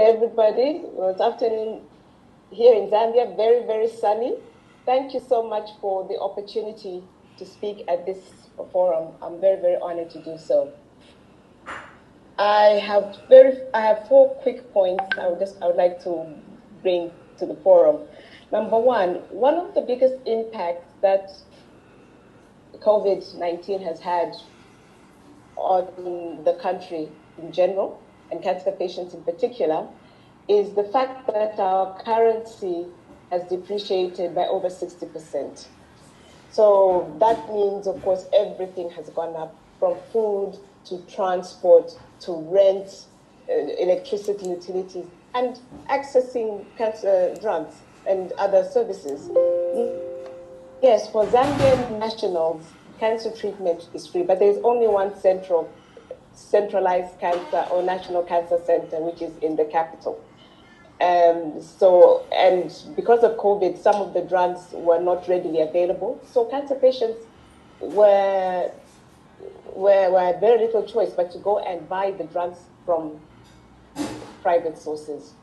everybody. Good afternoon here in Zambia. Very, very sunny. Thank you so much for the opportunity to speak at this forum. I'm very, very honored to do so. I have very, I have four quick points I would just, I would like to bring to the forum. Number one, one of the biggest impacts that COVID-19 has had on the country in general and cancer patients in particular is the fact that our currency has depreciated by over 60%. So that means, of course, everything has gone up from food to transport to rent, uh, electricity, utilities, and accessing cancer drugs and other services. Yes, for Zambian nationals, cancer treatment is free, but there is only one central, centralized cancer or national cancer center, which is in the capital. Um, so, and because of COVID, some of the drugs were not readily available. So, cancer patients were, were, were very little choice but to go and buy the drugs from private sources.